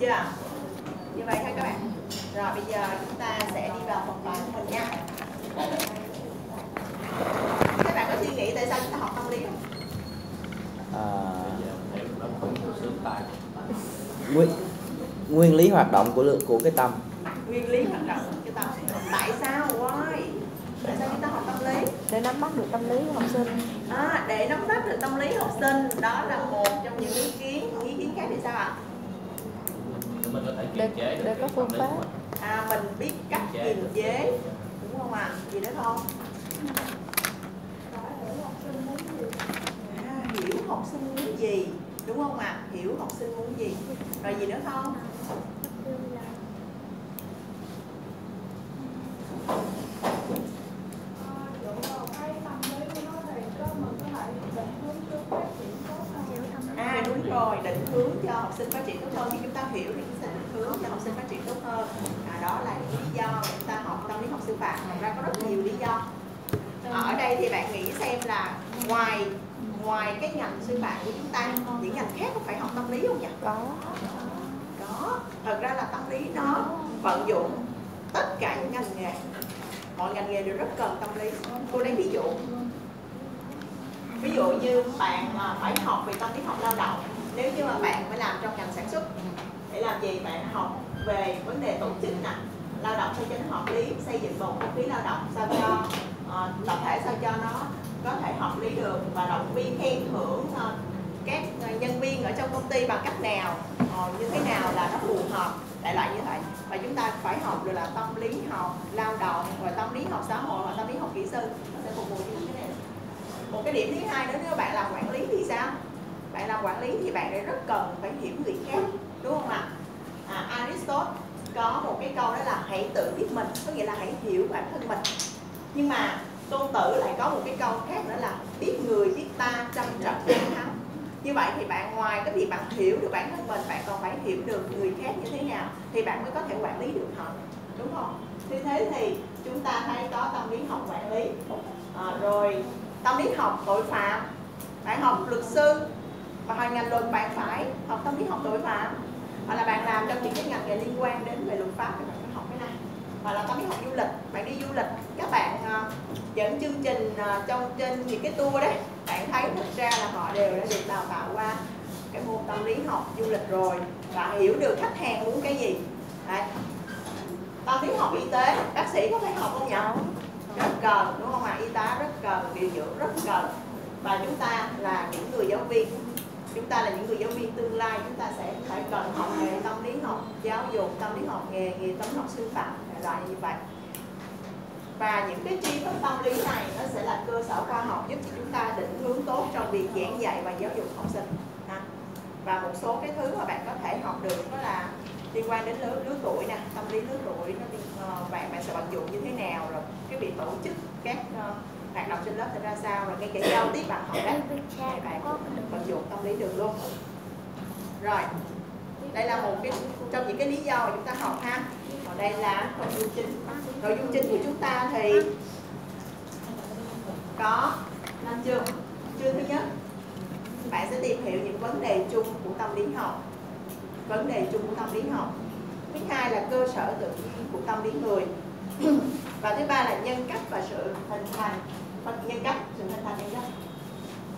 chưa? Như vậy thôi các bạn. Rồi bây giờ chúng ta sẽ đi vào phần bài của mình nha. Các bạn có suy nghĩ tại sao chúng ta học tâm lý không? À, nguyên, nguyên lý hoạt động của lượng của cái tâm. Nguyên lý hoạt động cái tâm. Tại sao? Why? Tại sao chúng ta học tâm lý? Để nắm bắt được tâm lý của học sinh. À, để nắm bắt được tâm lý học sinh đó là một trong những ý kiến ý kiến khác thì sao ạ mình có thể để, kiềm chế để có phương pháp. à, mình biết cách kiềm chế đúng không ạ? Gì nữa không à, hiểu học sinh muốn gì. Đúng không ạ? Hiểu học sinh muốn gì. Rồi gì nữa không À đúng rồi, định hướng cho học sinh phát triển tốt hơn. Khi chúng ta hiểu thì chúng ta định hướng cho học sinh phát triển tốt hơn à, Đó là lý do chúng ta học tâm lý học sư phạm. Thật ra có rất nhiều lý do. Ở đây thì bạn nghĩ xem là ngoài ngoài cái ngành sư phạm của chúng ta Những ngành khác có phải học tâm lý không nhỉ? có. Có, thật ra là tâm lý nó vận dụng tất cả những ngành nghề. Mọi ngành nghề đều rất cần tâm lý. Cô lấy ví dụ. Ví dụ như bạn mà phải học về tâm lý học lao động nếu như mà bạn phải làm trong ngành sản xuất để làm gì bạn học về vấn đề tổ chức nè lao động sao cho nó hợp lý xây dựng bầu không khí lao động sao cho uh, tập thể sao cho nó có thể hợp lý được và động viên khen thưởng uh, các ờ, nhân viên ở trong công ty bằng cách nào uh, như thế nào là nó phù hợp đại loại như vậy. Và chúng ta phải học được là tâm lý học lao động và tâm lý học xã hội và tâm lý học kỹ sư nó sẽ phục vụ cho cái này một cái điểm thứ hai nữa nếu bạn làm quản lý thì sao? Bạn làm quản lý thì bạn lại rất cần phải hiểu người khác đúng không ạ? À, Aristotle có một cái câu đó là hãy tự biết mình có nghĩa là hãy hiểu bản thân mình. Nhưng mà tôn tử lại có một cái câu khác nữa là biết người biết ta trăm trận trăm thắng như vậy thì bạn ngoài cái việc bạn hiểu được bản thân mình bạn còn phải hiểu được người khác như thế nào thì bạn mới có thể quản lý được họ đúng không? Như thế thì chúng ta thấy có tâm lý học quản lý. À, rồi tâm lý học tội phạm bạn học luật sư và hồi ngành luật bạn phải học tâm lý học tội phạm hoặc là bạn làm trong những cái ngành nghề liên quan đến về luật pháp thì bạn phải học cái này. Hoặc là tâm lý học du lịch bạn đi du lịch các bạn uh, dẫn chương trình uh, trong trên những cái tour đấy bạn thấy thật ra là họ đều đã được đào tạo qua cái môn tâm lý học du lịch rồi và hiểu được khách hàng muốn cái gì. Đấy. tâm lý học y tế bác sĩ có phải học không nhỉ? Rất cần đúng không ạ? Y tá rất cần điều dưỡng rất cần. Và chúng ta là những người giáo viên chúng ta là những người giáo viên tương lai chúng ta sẽ phải cần học về tâm lý học giáo dục tâm lý học nghề nghề tâm lý học sư phạm loại như vậy. Và những cái tri thức tâm lý này nó sẽ là cơ sở khoa học giúp cho chúng ta định hướng tốt trong việc giảng dạy và giáo dục học sinh. Và một số cái thứ mà bạn có thể học được đó là liên quan đến lứa, lứa tuổi nè tâm lý lứa tuổi nó uh, bạn bạn sẽ vận dụng như thế nào rồi cái việc tổ chức các uh, hoạt động trên lớp thì ra sao? Rồi ngay cả giao tiếp bạn học đấy thì bạn vận dụng tâm lý được luôn. Rồi đây là một cái trong những cái lý do mà chúng ta học ha. Còn đây là nội dung chính. Nội dung chính của chúng ta thì có năm chương. Chương thứ nhất bạn sẽ tìm hiểu những vấn đề chung của tâm lý học. Vấn đề chung của tâm lý học. Thứ hai là cơ sở tự nhiên của tâm lý người. Và thứ ba là nhân cách và sự hình thành nhân cách sự hình thành nhân cách.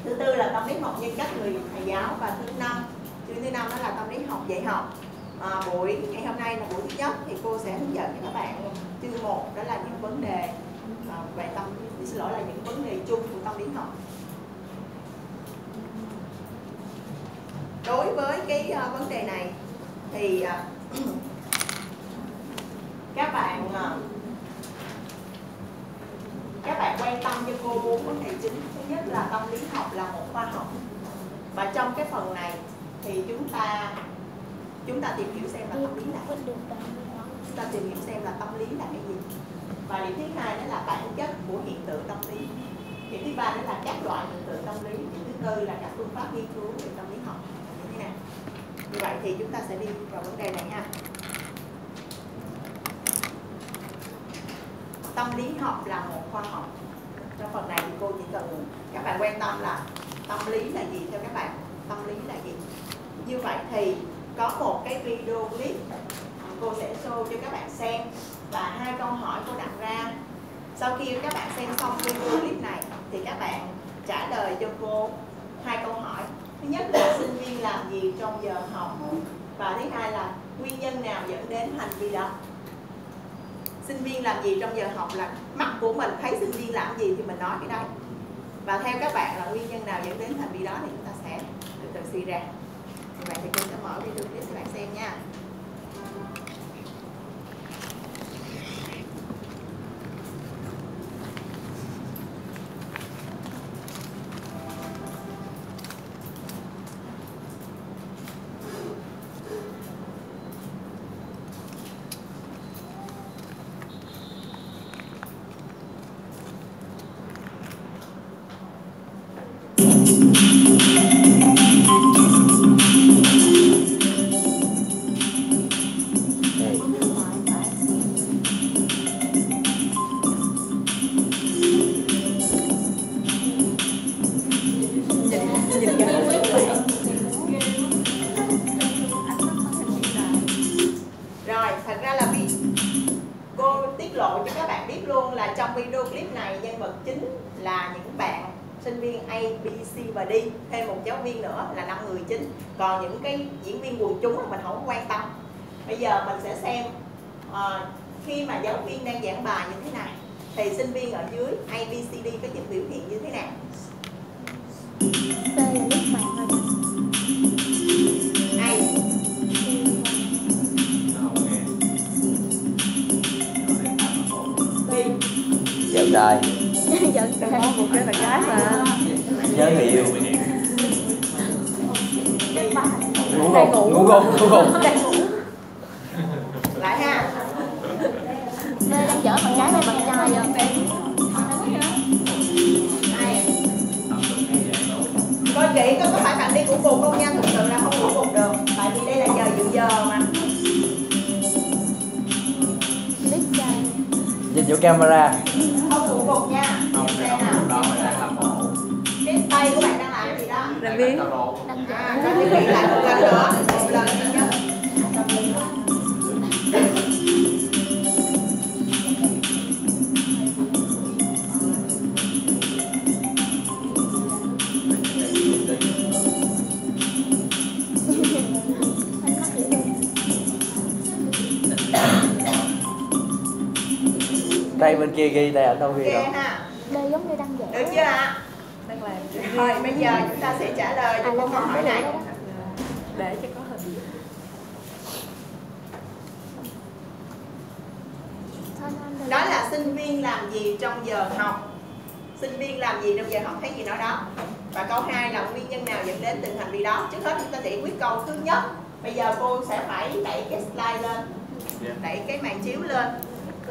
Thứ tư là tâm lý học nhân cách người thầy giáo. Và thứ năm thứ thứ năm đó là tâm lý học dạy học. À, buổi ngày hôm nay là buổi thứ nhất thì cô sẽ hướng dẫn cho các bạn chương một đó là những vấn đề à, về tâm xin lỗi là những vấn đề chung của tâm lý học. Đối với cái uh, vấn đề này thì uh, các bạn uh, bạn quan tâm cho cô bốn vấn đề chính. Thứ nhất là tâm lý học là một khoa học. Và trong cái phần này thì chúng ta chúng ta tìm hiểu xem là tâm lý là chúng ta tìm hiểu xem là tâm lý là cái gì. Và điểm thứ hai đó là bản chất của hiện tượng tâm lý. Điểm thứ ba đó là các loại hiện tượng tâm lý. Điểm thứ tư là các phương pháp nghiên cứu về tâm lý học. Như thế nào? Như vậy thì chúng ta sẽ đi vào vấn đề này nha tâm lý học là một khoa học. Trong phần này thì cô chỉ cần các bạn quan tâm là tâm lý là gì cho các bạn? Tâm lý là gì? Như vậy thì có một cái video clip cô sẽ show cho các bạn xem và hai câu hỏi cô đặt ra. Sau khi các bạn xem xong video clip này thì các bạn trả lời cho cô hai câu hỏi. Thứ nhất là sinh viên làm gì trong giờ học? Và thứ hai là nguyên nhân nào dẫn đến hành vi đó? Sinh viên làm gì trong giờ học, là mắt của mình, thấy sinh viên làm gì thì mình nói cái đấy. Và theo các bạn là nguyên nhân nào dẫn đến hành vi đó thì chúng ta sẽ từ từ suy ra. Như vậy thì cô sẽ mở video clip cho bạn xem nha. B, C và D. Thêm một giáo viên nữa là năm người chính. Còn những cái diễn viên quần chúng mình không quan tâm. Bây giờ mình sẽ xem ờ, khi mà giáo viên đang giảng bài như thế này thì sinh viên ở dưới A, B, C, D có những biểu hiện như thế nào? C là lúc A, B, Dạo trai giận Có một cái bạn gái mà Giới người yêu. Ngủ gục ngủ. Ngủ gục Ngủ gục lại ha. Nơi đang chở bạn gái hay bạn trai vậy? coi kỹ có có phải bạn đi của cùng không nha? Thực sự là không ngủ cùng được tại vì đây là giờ dự giờ mà. Nhìn vô camera. Không ngủ cùng nha lại một lần nữa một lần Ánh mắt dễ thương. Tay bên kia ghi tay ảnh đâu ghi ha Đây giống như đang được vẽ chưa ạ rồi bây giờ chúng ta sẽ trả lời cho À, câu hỏi này. để cho có hình đó là sinh viên làm gì trong giờ học? Sinh viên làm gì trong giờ học? Thấy gì nói đó. Và câu 2 là nguyên nhân nào dẫn đến từng hành vi đó? Trước hết chúng ta giải quyết câu thứ nhất. Bây giờ cô sẽ phải đẩy cái slide lên. Đẩy cái màn chiếu lên.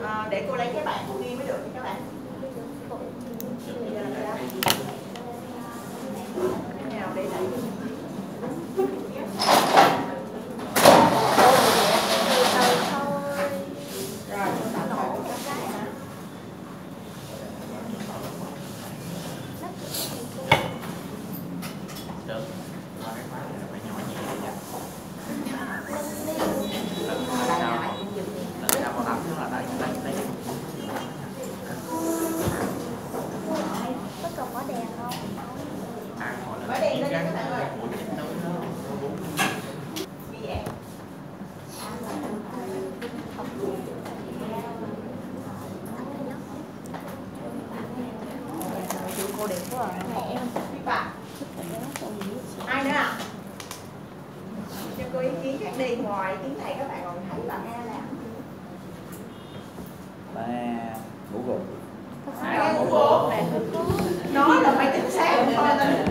Ờ, để cô lấy cái bảng cô ghi mới được nha các bạn. Là cái nào để đẩy rồi chúng ta nổ cái cái hả Có cần có đèn không? Mở đèn lên nha các bạn ơi Ghi vậy cô đẹp quá à. Biết bà ai nữa ạ cho cô ý kiến khác đi ngoài ý kiến này các bạn còn thấy bà A làm Ba Ngủ gục ai đang ngủ bộ này nó là máy tính sáng thôi tên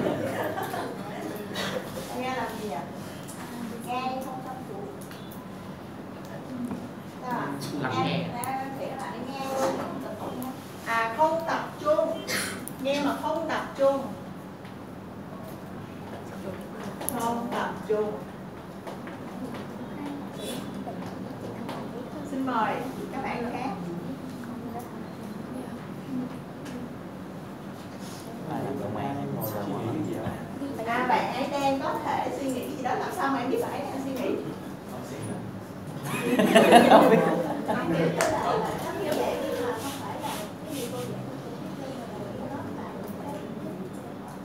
nghe làm gì ạ nghe không tập trung Sao ạ? Lắng nghe. à không tập trung nghe mà không tập trung không tập trung xin mời các bạn khác Ai làm công an ngồi làm gì à bạn ấy đang có thể suy nghĩ gì đó làm sao mà em biết bạn ấy đang suy nghĩ gì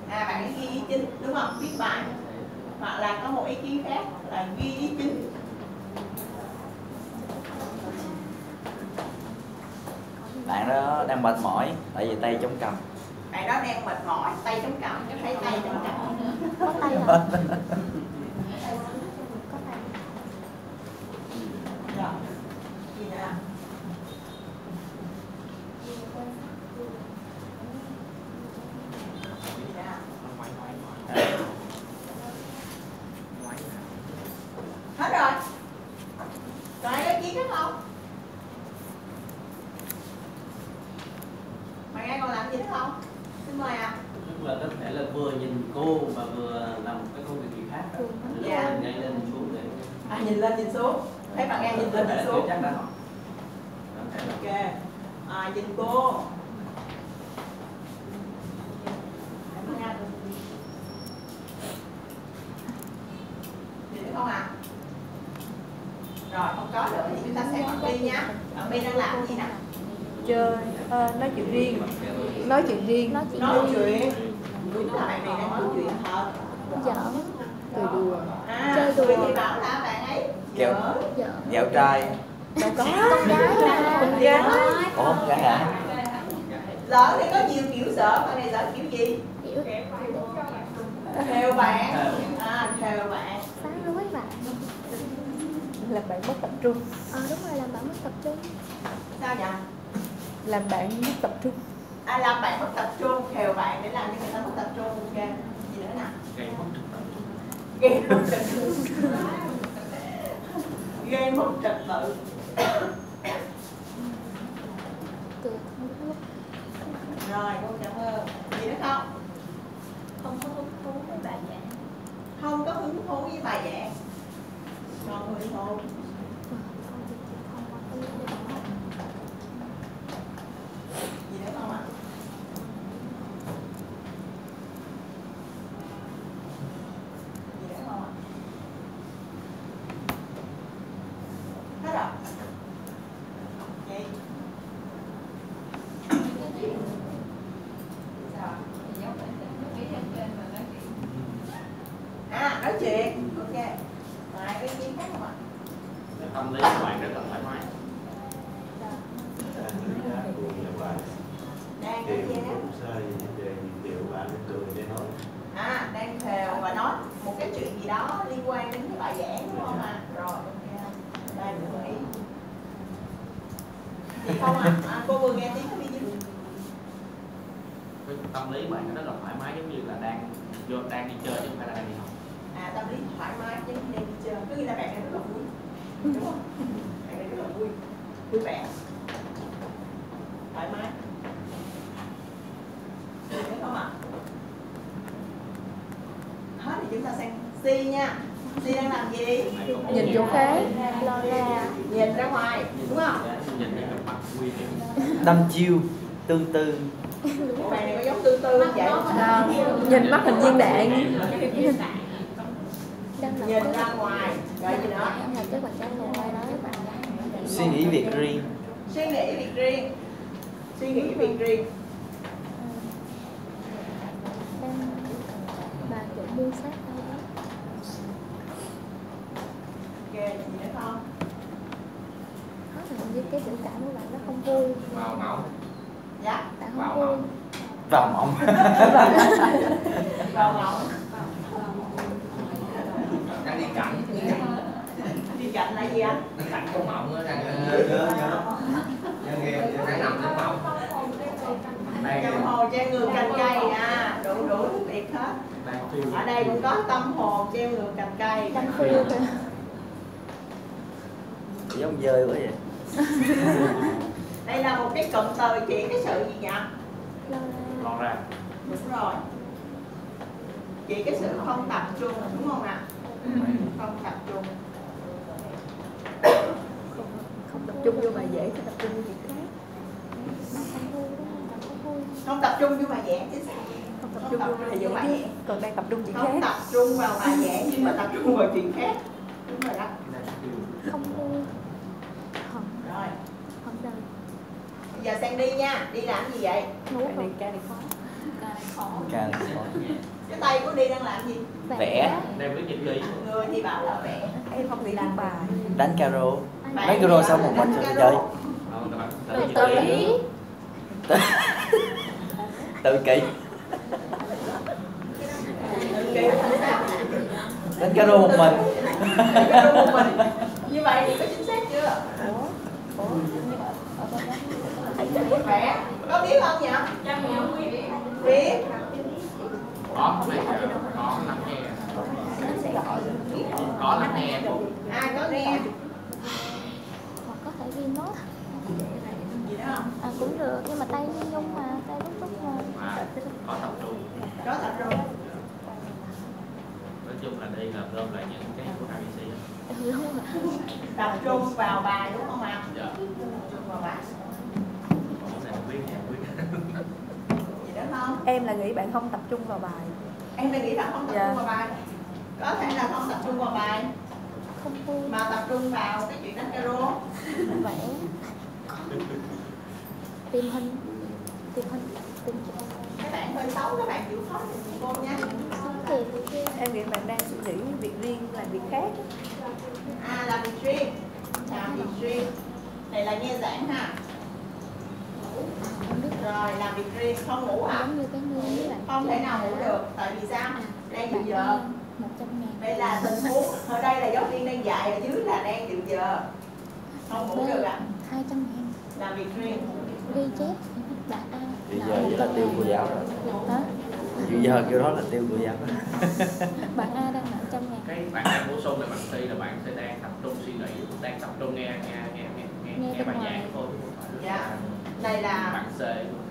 à bạn ấy ghi ý chính đúng không viết bài hoặc là có một ý kiến khác là ghi ý chính bạn đó đang mệt mỏi tại vì tay chống cầm bạn đó đang mệt mỏi tay chống cằm thấy tay chống cằm. Có tay rồi có tay rồi gì nữa nào? Gì nữa nào? hết rồi còn ai có ý kiến khác không mày nghe còn làm gì nữa không xin mời ạ tức là có thể là vừa nhìn cô và vừa làm một cái công việc gì khác đó. Lúc Dạ. mình ngay lên xuống để à nhìn lên nhìn xuống thấy bạn em nhìn lên nhìn xuống chắc đó Có thể là ok à, nhìn cô nhìn thấy không ạ rồi không có nữa thì chúng ta xem bạn bi nhá bạn bi đang làm gì nè chơi ờ, nói chuyện riêng. Nói chuyện riêng. Nói chuyện nói chuyện. Đúng là bạn này đang nói chuyện thật giỡn cười đùa. À Chơi đùa. Thì bảo là bạn ấy Kẹo. giỡn giỡn dạo trai. Đâu có. Con gái mà con gái ủa không gái hả? Giỡn thì có nhiều kiểu giỡn bạn này giỡn kiểu gì? Kiểu theo bạn. À theo bạn. Phá rối bạn? Làm bạn mất tập trung. Ờ đúng rồi làm bạn mất tập trung. Sao vậy làm bạn mất tập trung. À làm bạn mất tập trung theo bạn để làm cho người ta mất tập trung ok. Gì nữa nè gây mất tập gây mất trật tự. Gây mất trật tự. Rồi cô cảm ơn. Gì nữa không? Không có hứng thú với bài giảng. Không có hứng thú với bài giảng. Không hứng thú không thì chị không có hứng thú với bài giảng. gì nữa không ạ gì nữa không ạ hết rồi vậy sao ạ? à nói chuyện ok còn ai có ý kiến khác không ạ Để tâm lý của bạn rất là thoải mái đang Điều đánh giá cũng sai về điều bạn cười để nói à đang thều và nói một cái chuyện gì đó liên quan đến cái bài giảng đúng không ạ rồi ok đây mình nghĩ thì không ạ à, cô vừa nghe tiếng cái gì cái tâm lý bạn nó rất là thoải mái giống như là đang vô đang đi chơi chứ không phải là đang đi học à tâm lý thoải mái giống như đang đi chơi có nghĩa là bạn này rất là vui đúng không bạn này rất là vui vui vẻ thoải mái Được đấy không ạ hết thì chúng ta sang C nha C đang làm gì nhìn chỗ khác nhìn ra ngoài đúng không đâm chiêu tương tư bạn này có giống tư tư không vậy Không, nhìn mắt hình viên đạn nhìn ra ngoài rồi gì nữa suy nghĩ việc riêng suy nghĩ việc riêng suy nghĩ việc riêng đang bà chủ mưu sát đâu đó ok gì nữa không có là hình như cái biểu cảm của bạn nó không vui màu mẫu dạ bạn Vào không vui mộng. vào mộng vào mộng đang đi cảnh. Đi cạnh là gì anh? Cảnh trong mộng á đang nhớ nhớ nhớ. đang nằm trong mộng. Trong hồ treo ngược cành cây à. Đủ đủ việc hết. Ở đây cũng có tâm hồn treo ngược cành cây. Đang phiêu giống dơi quá vậy. Đây là một cái cụm từ chỉ cái sự gì la lon ra đúng rồi. Chỉ cái sự không tập trung đúng không ạ? Không tập trung. Không tập trung vô bài dễ thì tập trung vô việc khác. Không không không không tập trung vô bài giảng chính xác không tập trung vô bài dễ chứ. Còn đang tập trung chuyện không tập trung vào bài giảng nhưng mà tập trung vào chuyện khác. Đúng rồi đó không vui không rồi không đời bây giờ sang đi nha. Đi làm gì vậy? Này ca này khó cái tay của đi đang làm gì? Vẽ. Đang viết nhật ký. người thì bảo là vẽ. Em không nghĩ làm bài. Đánh caro. Đánh caro xong một mình chơi chơi tự ý tự kỷ kêu chính xác đánh caro một mình. Caro một mình. Như vậy thì có chính xác chưa vẽ có biết không nhỉ biết Có mấy có lắng nghe. Có lắng nghe. ai có nghe hoặc có thể ghi nốt gì đó không à, cũng được nhưng mà tay nhung mà tay lúc lúc mà Mà có tập trung. có tập trung Nói chung là đây là gom lại những cái của ABC. ừ, tập trung vào bài đúng không ạ Dạ. tập trung vào bài Còn cái này viết nhà viết. gì đó không Em là nghĩ bạn không tập trung vào bài. Em đang nghĩ bạn không tập Dạ. trung vào bài. Có thể là không tập trung vào bài. Không vui. Mà tập trung vào cái chuyện đánh caro vẽ. Tìm hình. Tìm hình. Tìm các bạn hơi xấu các bạn chịu khó giùm cô nha. Em nghĩ bạn đang suy nghĩ việc riêng làm việc khác. À làm việc riêng. Làm việc riêng. Này là nghe giảng ha rồi làm việc riêng không ngủ hả giống như cái với bạn không thể nào ngủ được tại vì sao? Đang dự giờ. đây là tình huống ở đây là giáo viên đang dạy ở dưới là đang dự giờ. Không ngủ được ạ hai trăm ngàn làm việc riêng. Ghi chép bạn nợ giờ vậy là tiêu cô giáo rồi. Hả Thì giờ kêu đó là tiêu cô giáo. Bạn A đang nợ trăm ngàn Cái bạn đang bổ sung là bạn thi là bạn sẽ đang tập trung suy nghĩ, đang tập trung nghe nghe nghe nghe nghe, Nghe bài giảng thôi. Dạ. Đây là Bạn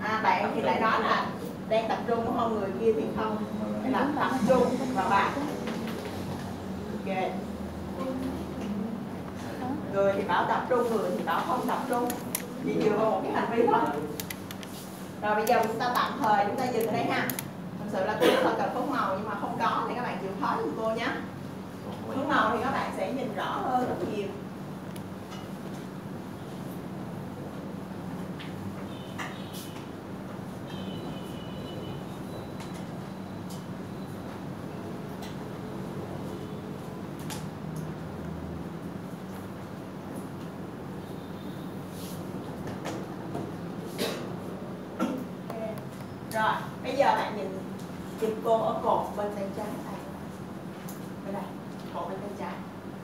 à bạn thì lại nói là đang tập trung đúng không người kia thì không. Đây là tập trung vào bài ok. Người thì bảo tập trung người thì bảo không tập trung. Chỉ dựa vào một cái hành vi thôi. Rồi bây giờ chúng ta tạm thời chúng ta dừng ở đây ha. Thực sự là tôi rất là cần phấn màu nhưng mà không có thì các bạn chịu khó giùm cô nhé. Phấn màu thì các bạn sẽ nhìn rõ hơn rất nhiều rồi bây giờ bạn nhìn tìm cô ở cột bên tay trái này bên đây cột bên tay trái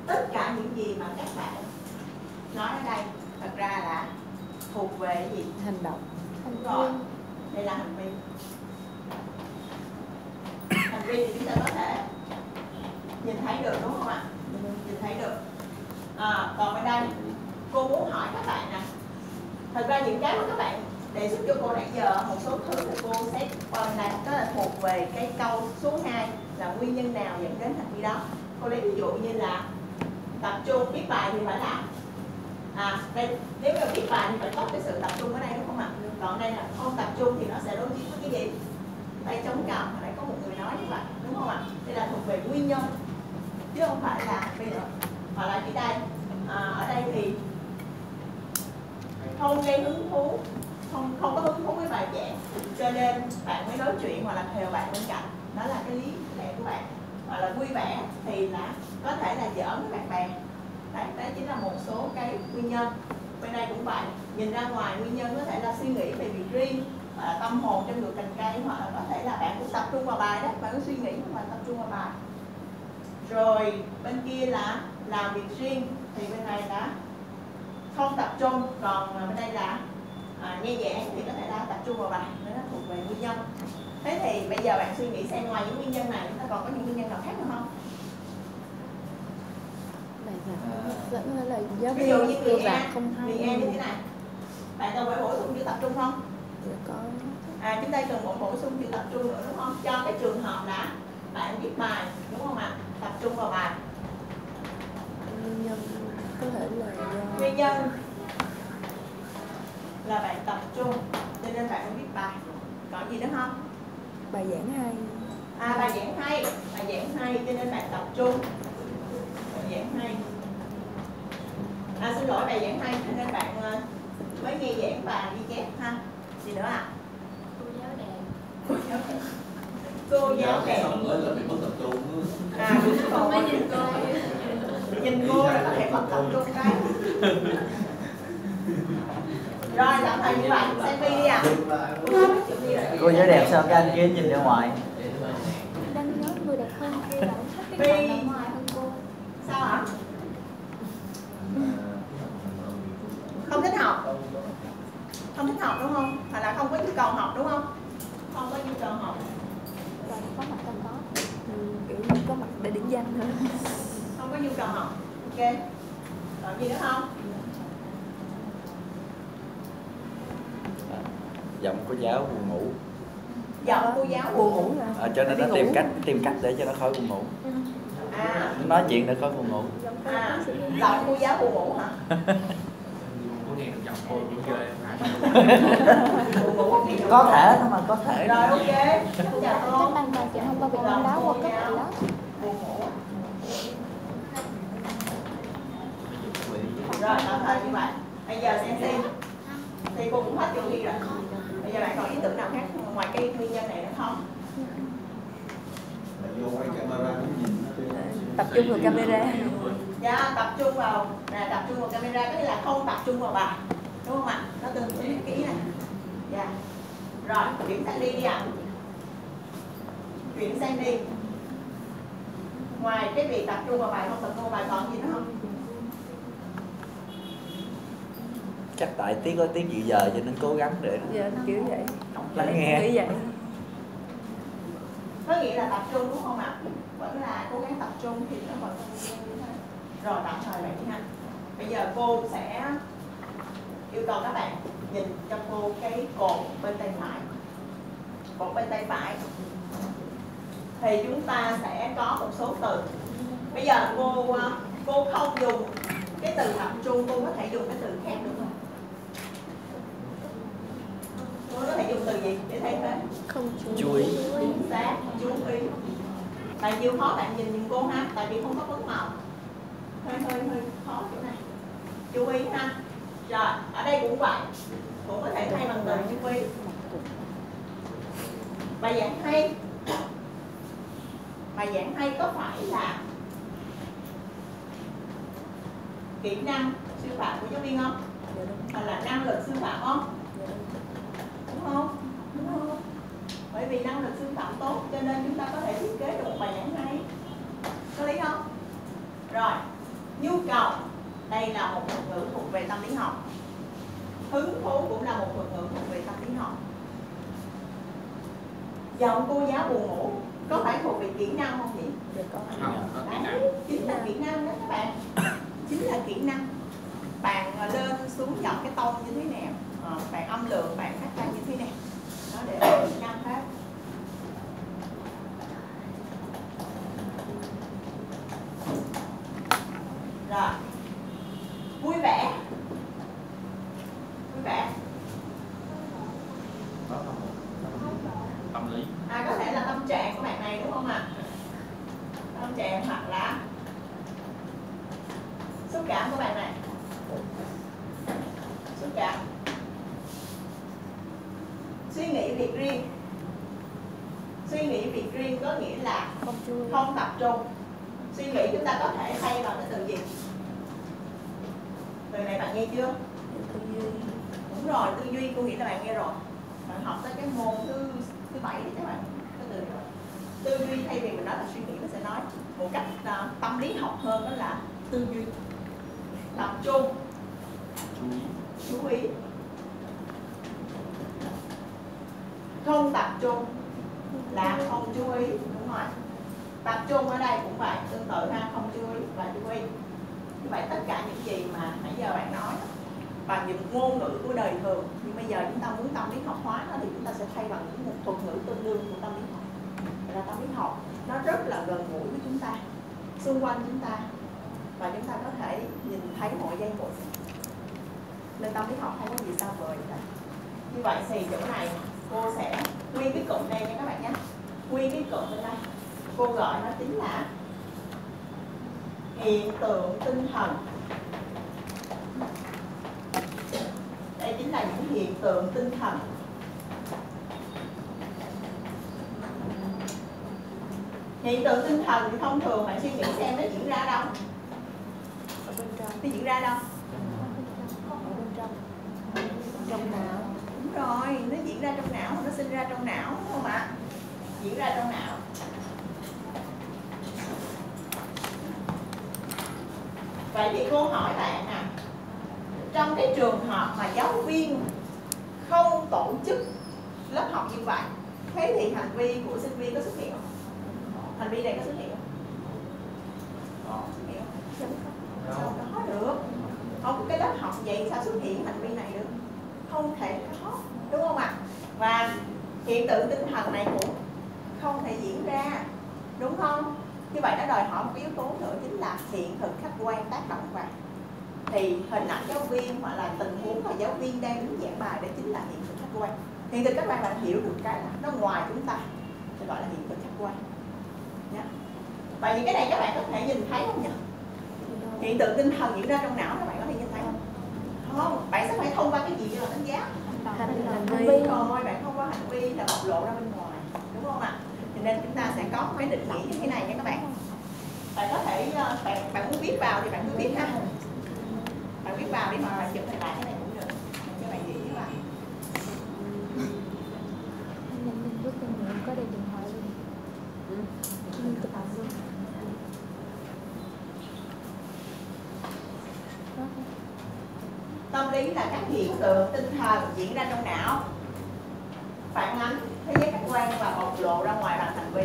tất cả những gì mà các bạn nói ở đây thật ra là thuộc về gì Hành động thành rồi viên đây là hành vi hành vi thì chúng ta có thể nhìn thấy được đúng không ạ nhìn thấy được à, còn bên đây cô muốn hỏi các bạn nè thật ra những cái mà các bạn đề xuất cho cô nãy giờ một số thứ của cô xét qua bên này đó là thuộc về cái câu số 2 là nguyên nhân nào dẫn đến hành vi đó cô lấy ví dụ như là tập trung viết bài thì phải làm. À đây nếu mà viết bài thì phải có cái sự tập trung ở đây đúng không ạ? Còn đây là không tập trung thì nó sẽ đối chiếu với cái gì? Tay chống cầm hồi nãy có một người nói như vậy đúng không ạ? Đây là thuộc về nguyên nhân chứ không phải là bây giờ hoặc là chỉ đây. À, ở đây thì không gây hứng thú không không có hứng thú với bài trẻ cho nên bạn mới nói chuyện hoặc là theo bạn bên cạnh. Đó là cái lý lẽ của bạn hoặc là vui vẻ thì là có thể là giỡn với bạn bè. Đấy đó chính là một số cái nguyên nhân. Bên đây cũng vậy nhìn ra ngoài nguyên nhân có thể là suy nghĩ về việc riêng hoặc là tâm hồn trong được cành cây hoặc là có thể là bạn cũng tập trung vào bài đó bạn cũng suy nghĩ mà tập trung vào bài. Rồi bên kia là làm việc riêng thì bên này là không tập trung còn bên đây là à, nghe giảng thì có thể là tập trung vào bài. Nên nó thuộc về nguyên nhân thế thì bây giờ bạn suy nghĩ xem ngoài những nguyên nhân này chúng ta còn có những nguyên nhân nào khác nữa không? À. dẫn là giáo ví dụ như viên người A không hay người như thế này. Bạn cần phải bổ sung chữ tập trung không? Dạ có. À chúng ta cần một bổ sung chữ tập trung nữa đúng không? Cho cái trường hợp là bạn viết bài đúng không ạ? Tập trung vào bài. Nguyên nhân có thể là do nguyên nhân là bạn tập trung cho nên bạn mới viết bài. Còn gì nữa không bài giảng hay? À bài giảng hay. Bài giảng hay cho nên bạn tập trung. Bài giảng hay. Lỗi bài giảng hay cho nên bạn ờ, mới nghe giảng và ghi chép ha. Gì nữa ạ? Cô giáo đẹp cô giáo đẹp cô giáo đẹp là bị mất tập trung à không mới nhìn cô nhìn cô là có thể mất tập trung cái rồi tạm thời như vậy xem đi đi ạ. Cô giáo đẹp sao? Các anh kia nhìn ra ngoài. Đang nói người đẹp hơn kia là thích cái ngoài hơn cô sao ạ không thích học. Không thích học đúng không? Hoặc là không có nhu cầu học đúng không? Không có nhu cầu học. Và có mặt trong đó Ừ, kiểu như có mặt để điểm danh thôi. Không có nhu cầu học. Ok. Còn gì nữa không giọng cô giáo buồn ngủ giọng cô giáo buồn ngủ rồi à, cho nên nó tìm cách tìm cách để cho nó khỏi buồn ngủ à. Nó nói chuyện để khỏi buồn ngủ à giọng cô giáo buồn ngủ hả? Có có thể thôi mà có thể rồi ok. chào chắc đang trò chuyện không qua việc hôm đó qua cấp gì đó. Buồn ngủ rồi tạm thời như vậy. Bây giờ xem thi. Thì cô cũng hết chỗ thi rồi giờ bạn còn ý tưởng nào khác ngoài cái nguyên nhân này nữa không? Vô quay camera cũng nhìn nó đi. tập trung vào camera. Dạ tập trung vào nè tập trung vào camera có nghĩa là không tập trung vào bài đúng không ạ? Nó tương ứng ý này. Dạ. Rồi chuyển sang đi đi ạ. Chuyển sang đi. Ngoài cái việc tập trung vào bài không tập trung vào bài còn gì nữa không chắc tại tiếng có tiếng dự giờ cho nên cố gắng để giờ kiểu vậy. Lắng nghe. Kiểu vậy. Có nghĩa là tập trung đúng không ạ? Vẫn là cố gắng tập trung thì nó vẫn như thế rồi tạm thời vậy đi ha. Bây giờ cô sẽ yêu cầu các bạn nhìn cho cô cái cột bên tay phải. Cột bên tay phải. Thì chúng ta sẽ có một số từ. Bây giờ cô cô không dùng cái từ tập trung cô có thể dùng cái từ khác được không cô có thể dùng từ gì để thay thế? Không chú ý. Chính xác chú ý. Tại nhiều khó bạn nhìn nhìn cô ha tại vì không có phấn màu. Hơi hơi hơi khó chỗ này. Chú ý ha. Rồi ở đây cũng vậy. Cũng có thể thay bằng từ chú ý. Bài giảng hay. Bài giảng hay có phải là kỹ năng sư phạm của giáo viên không? Hoặc là năng lực sư phạm không đúng không? Đúng không? Bởi vì năng lực sư phạm tốt cho nên chúng ta có thể thiết kế được một bài giảng hay có lý không? Rồi nhu cầu. Đây là một thuật ngữ thuộc về tâm lý học. Hứng thú cũng là một thuật ngữ thuộc về tâm lý học. Giọng cô giáo buồn ngủ có phải thuộc về kỹ năng không nhỉ không có kỹ năng. Đấy, chính là kỹ năng đó các bạn. Chính là kỹ năng. Bạn ờ, lên xuống giọng cái tông như thế nào Ờ, bạn âm lượng bạn phát ra như thế này. Nó để là kỹ năng hết rồi vui vẻ vui vẻ đó là một tâm lý à có thể là tâm trạng của bạn này đúng không ạ tâm trạng hoặc là xúc cảm của bạn này xúc cảm suy nghĩ việc riêng. Suy nghĩ việc riêng có nghĩa là không tập trung. Suy nghĩ chúng ta có thể thay bằng cái từ gì? Từ này bạn nghe chưa? Tư duy. Đúng rồi tư duy cô nghĩ là bạn nghe rồi. Bạn học tới cái môn thứ thứ bảy thì các bạn có từ rồi. Tư duy thay vì mình nói là suy nghĩ nó sẽ nói một cách à, tâm lý học hơn đó là tư duy. Tập trung. Chú ý. Chú ý không tập trung là không chú ý, đúng rồi. Tập trung ở đây cũng vậy, tương tự ha, không chú ý và chú ý. Như vậy tất cả những gì mà nãy giờ bạn nói và những ngôn ngữ của đời thường nhưng bây giờ chúng ta muốn tâm lý học hóa nó thì chúng ta sẽ thay bằng những một thuật ngữ tương đương của tâm lý học. Vậy là tâm lý học. Nó rất là gần gũi với chúng ta, xung quanh chúng ta, và chúng ta có thể nhìn thấy mọi giây phút. Nên tâm lý học không có gì xa vời cả. Như vậy thì chỗ này cô sẽ nguyên cái cụm đây nha các bạn nhé. Nguyên cái cụm bên đây. Cô gọi nó chính là hiện tượng tinh thần. Đây chính là những hiện tượng tinh thần. Hiện tượng tinh thần thì thông thường bạn suy nghĩ xem nó diễn ra đâu? Nó diễn ra đâu ở bên trong trong não đúng rồi nó diễn ra trong não nó sinh ra trong não đúng không ạ? Diễn ra trong não. Vậy thì cô hỏi bạn nè trong cái trường hợp mà giáo viên không tổ chức lớp học như vậy thế thì hành vi của sinh viên có xuất hiện không? Hành vi này có xuất hiện không. Không có được. Không cái lớp học vậy sao xuất hiện hành vi này được? Không thể có đúng không ạ? Và hiện tượng tinh thần này cũng không thể diễn ra, đúng không? Như vậy nó đòi hỏi một yếu tố nữa chính là hiện thực khách quan tác động vào. Thì hình ảnh giáo viên hoặc là tình huống mà giáo viên đang đứng giảng bài đó chính là hiện thực khách quan. Hiện thực khách quan bạn hiểu được cái là nó ngoài chúng ta, thì gọi là hiện thực khách quan. Nhé và những cái này các bạn có thể nhìn thấy không nhỉ? Hiện tượng tinh thần diễn ra trong não các bạn có thể nhìn thấy không? Không. Bạn sẽ phải thông qua cái gì để đánh giá? Hành hành vi vi rồi bạn thông qua hành vi là bộc lộ ra bên ngoài đúng không ạ? Cho nên chúng ta sẽ có một cái định nghĩa như thế này nha các bạn. Bạn có thể ờ, bạn bạn muốn viết vào thì bạn cứ viết ha. Bạn viết vào đi mà bạn chụp hình lại cái này cũng được cho bạn dễ với bạn Nên mình rút kinh nghiệm có đầy điện thoại luôn Mình chụp ảnh luôn Đó tâm lý là các hiện tượng tinh thần diễn ra trong não. Phản ánh thế giới khách quan và bộc lộ ra ngoài bằng hành vi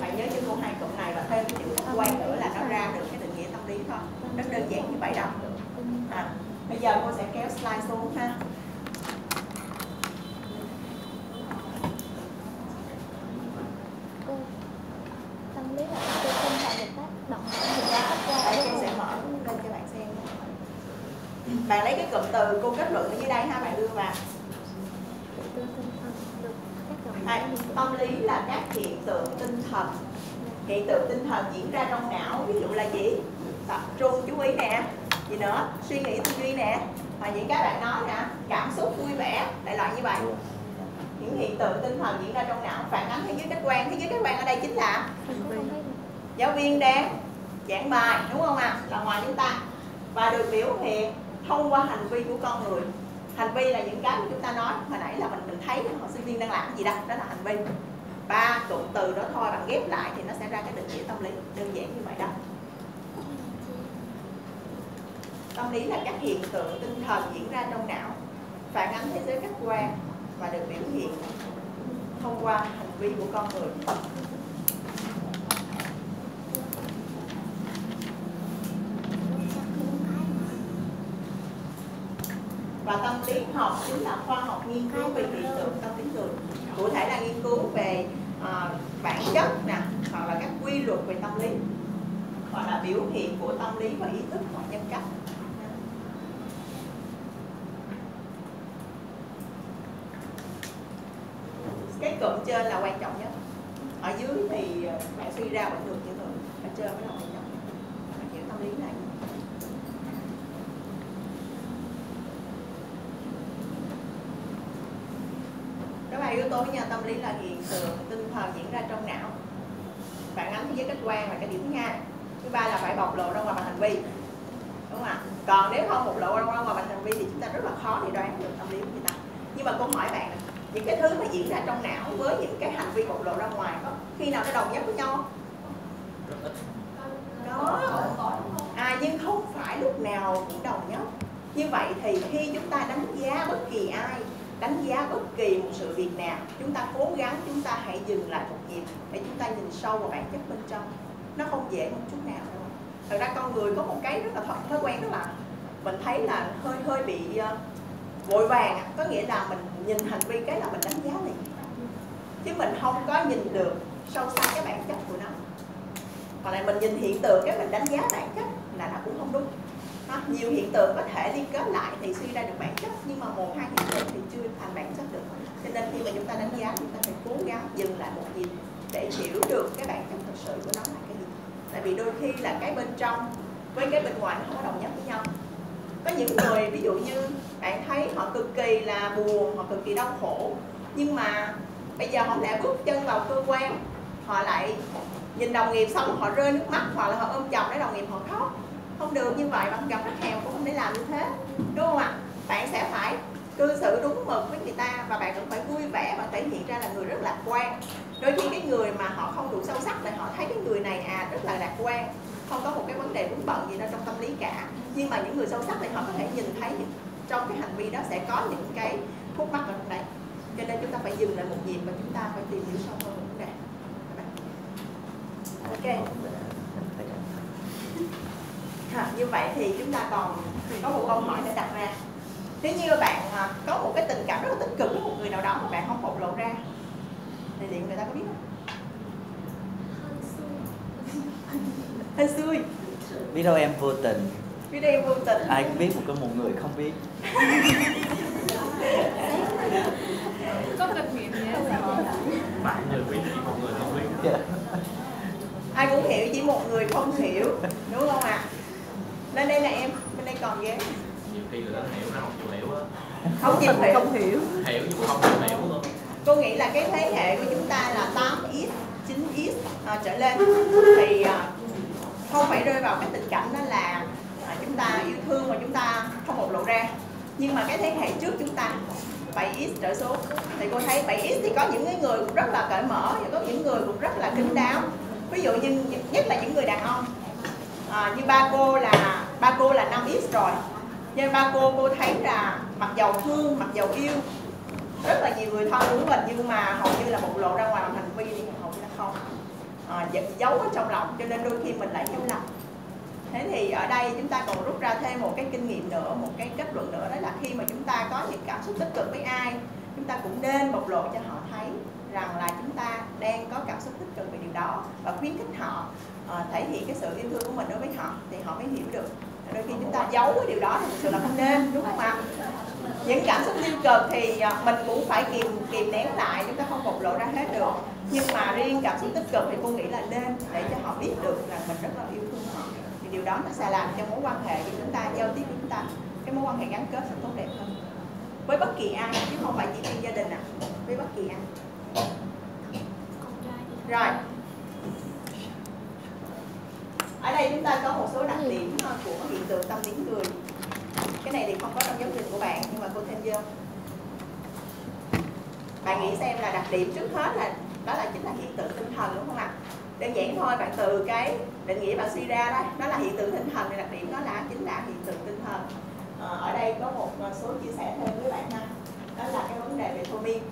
bạn nhớ cho cô hai cụm này và thêm cái chữ khách quan nữa là nó ra được cái định nghĩa tâm lý thôi rất đơn giản như vậy đó. à, bây giờ cô sẽ kéo slide xuống ha Cô Tâm lý là cô không phải được tác động Thực ra tác qua Đấy, cô sẽ mở lên cho bạn xem bạn lấy cái cụm từ cô kết luận ở dưới đây ha bạn đưa vào à, tâm lý là các hiện tượng tinh thần. Hiện tượng tinh thần diễn ra trong não ví dụ là gì? Tập trung chú ý nè. Gì nữa? Suy nghĩ tư duy nè. Và những cái bạn nói nè cảm xúc vui vẻ đại loại như vậy. Những hiện tượng tinh thần diễn ra trong não phản ánh thế giới khách quan. Thế giới khách quan ở đây chính là giáo viên đang giảng bài đúng không ạ? Là ngoài chúng ta. Và được biểu hiện thông qua hành vi của con người. Hành vi là những cái mà chúng ta nói, hồi nãy là mình mình thấy học sinh viên đang làm cái gì đó đó là hành vi. Ba cụm từ đó thôi, bạn ghép lại thì nó sẽ ra cái định nghĩa tâm lý, đơn giản như vậy đó. Tâm lý là các hiện tượng tinh thần diễn ra trong não, phản ánh thế giới khách quan và được biểu hiện thông qua hành vi của con người và tâm lý học chính là khoa học nghiên cứu về hiện tượng tâm lý người cụ thể là nghiên cứu về à, bản chất nè hoặc là các quy luật về tâm lý hoặc là biểu hiện của tâm lý và ý thức hoặc nhân cách. Cái cụm trên là quan trọng nhất. Ở dưới thì ờ, bạn suy ra vẫn được như thường ở trên mới là quan trọng nhất bạn hiểu tâm lý này tôi với nhau tâm lý là hiện tượng tinh thần diễn ra trong não. Phản ánh thế giới khách quan là cái điểm thứ hai thứ ba là phải bộc lộ ra ngoài bằng hành vi. Đúng không ạ? Còn nếu không bộc lộ ra ngoài bằng hành vi thì chúng ta rất là khó để đoán được tâm lý của người ta. Nhưng mà tôi hỏi bạn này, những cái thứ mà diễn ra trong não với những cái hành vi bộc lộ ra ngoài có khi nào nó đồng nhất với nhau đó à nhưng không phải lúc nào cũng đồng nhất. Như vậy thì khi chúng ta đánh giá bất kỳ ai đánh giá bất kỳ một sự việc nào. Chúng ta cố gắng chúng ta hãy dừng lại một nhịp để chúng ta nhìn sâu vào bản chất bên trong. Nó không dễ một chút nào đâu thật ra con người có một cái rất là thói, thói quen đó là mình thấy là hơi hơi bị uh, vội vàng à. có nghĩa là mình nhìn hành vi cái là mình đánh giá liền chứ mình không có nhìn được sâu xa cái bản chất của nó. Còn lại mình nhìn hiện tượng cái mình đánh giá bản chất là nó cũng không đúng đó, nhiều hiện tượng có thể liên kết lại thì suy ra được bản chất nhưng mà một hai hiện tượng thì chưa thành bản chất được. Cho nên khi mà chúng ta đánh giá chúng ta phải cố gắng dừng lại một nhịp để hiểu được cái bản chất thực sự của nó là cái gì. Tại vì đôi khi là cái bên trong với cái bên ngoài nó không có đồng nhất với nhau. Có những người ví dụ như bạn thấy họ cực kỳ là buồn họ cực kỳ đau khổ nhưng mà bây giờ họ lại bước chân vào cơ quan họ lại nhìn đồng nghiệp xong họ rơi nước mắt hoặc là họ ôm chồng để đồng nghiệp họ khóc không được như vậy, bạn gặp khách hàng cũng không thể làm như thế đúng không ạ? Bạn sẽ phải cư xử đúng mực với người ta và bạn cũng phải vui vẻ và thể hiện ra là người rất lạc quan. Đôi khi cái người mà họ không đủ sâu sắc thì họ thấy cái người này à rất là lạc quan, không có một cái vấn đề vướng bận gì đâu trong tâm lý cả. Nhưng mà những người sâu sắc thì họ có thể nhìn thấy trong cái hành vi đó sẽ có những cái khúc mắc ở trong đấy. Cho nên chúng ta phải dừng lại một nhịp và chúng ta phải tìm hiểu sâu hơn vấn đề. Ok à, như vậy thì chúng ta còn có một câu hỏi để đặt ra. Nếu như bạn à, có một cái tình cảm rất là tích cực với một người nào đó mà bạn không bộc lộ ra thì liệu người ta có biết không? Hơi xui. Biết đâu em vô tình. Biết đây vô tình. Ai cũng biết một cái một người không biết. Có kinh nghiệm gì bạn người biết chỉ một người không biết. Ai cũng hiểu chỉ một người không hiểu đúng không ạ lên đây nè em bên đây còn ghế. Nhiều khi người ta hiểu nó không chịu hiểu á. Không chịu hiểu. Không hiểu. Hiểu nhưng không chịu hiểu luôn. Cô nghĩ là cái thế hệ của chúng ta là 8x 9x à, trở lên. Thì à, không phải rơi vào cái tình cảnh đó là à, chúng ta yêu thương mà chúng ta không bộc lộ ra. Nhưng mà cái thế hệ trước chúng ta 7x trở xuống thì cô thấy 7x thì có những cái người cũng rất là cởi mở và có những người cũng rất là kín đáo. Ví dụ như nhất là những người đàn ông. À, như ba cô là ba cô là 5x rồi. Nhưng ba cô cô thấy là mặc dầu thương mặc dầu yêu rất là nhiều người thân của mình nhưng mà hầu như là bộc lộ ra ngoài làm hành vi thì hầu như là không. Ờ, à, giấu ở trong lòng cho nên đôi khi mình lại hiểu lầm. Thế thì ở đây chúng ta còn rút ra thêm một cái kinh nghiệm nữa một cái kết luận nữa đó là khi mà chúng ta có những cảm xúc tích cực với ai chúng ta cũng nên bộc lộ cho họ thấy rằng là chúng ta đang có cảm xúc tích cực về điều đó và khuyến khích họ uh, thể hiện cái sự yêu thương của mình đối với họ thì họ mới hiểu được đôi khi chúng ta giấu cái điều đó thì thực sự là không nên đúng không ạ? Những cảm xúc tiêu cực thì à, mình cũng phải kìm kìm nén lại chúng ta không bộc lộ ra hết được. Nhưng mà riêng cảm xúc tích cực thì cô nghĩ là nên để cho họ biết được rằng mình rất là yêu thương họ. Thì điều đó nó sẽ làm cho mối quan hệ của chúng ta giao tiếp của chúng ta cái mối quan hệ gắn kết sẽ tốt đẹp hơn. Với bất kỳ ai chứ không phải chỉ riêng gia đình à với bất kỳ ai. Rồi ở đây chúng ta có một số đặc điểm ờ, của hiện tượng tâm lý người. Cái này thì không có trong giáo trình của bạn nhưng mà cô thêm vô. Bạn nghĩ xem là đặc điểm trước hết là đó là chính là hiện tượng tinh thần đúng không ạ? Đơn giản thôi bạn từ cái định nghĩa bạn suy ra đó đó là hiện tượng tinh thần thì đặc điểm đó là chính là hiện tượng tinh thần. À, ở đây có một số chia sẻ thêm với bạn ha đó là cái vấn đề về thông minh